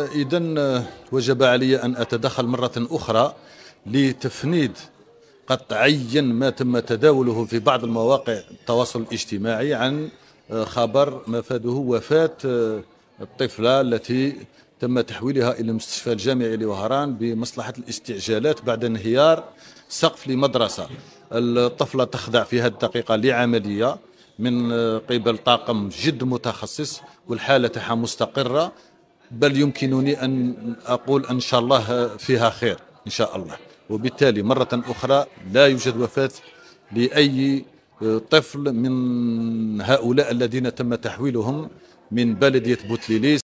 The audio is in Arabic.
إذا وجب علي أن أتدخل مرة أخرى لتفنيد قطعيا ما تم تداوله في بعض المواقع التواصل الاجتماعي عن خبر مفاده وفاة الطفلة التي تم تحويلها إلى المستشفى الجامعي لوهران بمصلحة الاستعجالات بعد انهيار سقف لمدرسة. الطفلة تخضع في هذه الدقيقة لعملية من قبل طاقم جد متخصص والحالة تاعها مستقرة. بل يمكنني أن أقول إن شاء الله فيها خير إن شاء الله. وبالتالي مرة أخرى لا يوجد وفاة لأي طفل من هؤلاء الذين تم تحويلهم من بلدية بوتليليس.